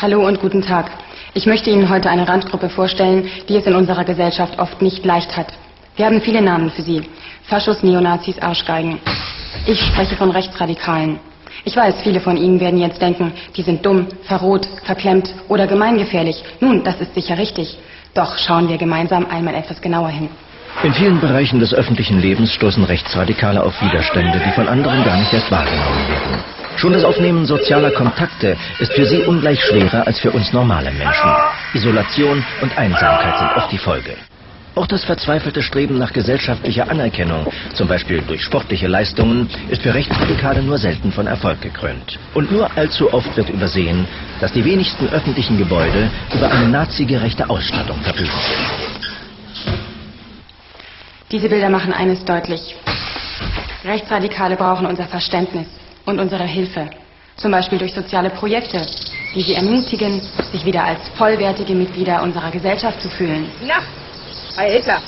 Hallo und guten Tag. Ich möchte Ihnen heute eine Randgruppe vorstellen, die es in unserer Gesellschaft oft nicht leicht hat. Wir haben viele Namen für sie. Faschos, Neonazis, Arschgeigen. Ich spreche von Rechtsradikalen. Ich weiß, viele von Ihnen werden jetzt denken, die sind dumm, verroht, verklemmt oder gemeingefährlich. Nun, das ist sicher richtig. Doch schauen wir gemeinsam einmal etwas genauer hin. In vielen Bereichen des öffentlichen Lebens stoßen Rechtsradikale auf Widerstände, die von anderen gar nicht erst wahrgenommen werden. Schon das Aufnehmen sozialer Kontakte ist für sie ungleich schwerer als für uns normale Menschen. Isolation und Einsamkeit sind oft die Folge. Auch das verzweifelte Streben nach gesellschaftlicher Anerkennung, zum Beispiel durch sportliche Leistungen, ist für Rechtsradikale nur selten von Erfolg gekrönt. Und nur allzu oft wird übersehen, dass die wenigsten öffentlichen Gebäude über eine nazigerechte Ausstattung verfügen. Diese Bilder machen eines deutlich. Rechtsradikale brauchen unser Verständnis und unsere Hilfe. Zum Beispiel durch soziale Projekte, die sie ermutigen, sich wieder als vollwertige Mitglieder unserer Gesellschaft zu fühlen. Na, Herr Hitler,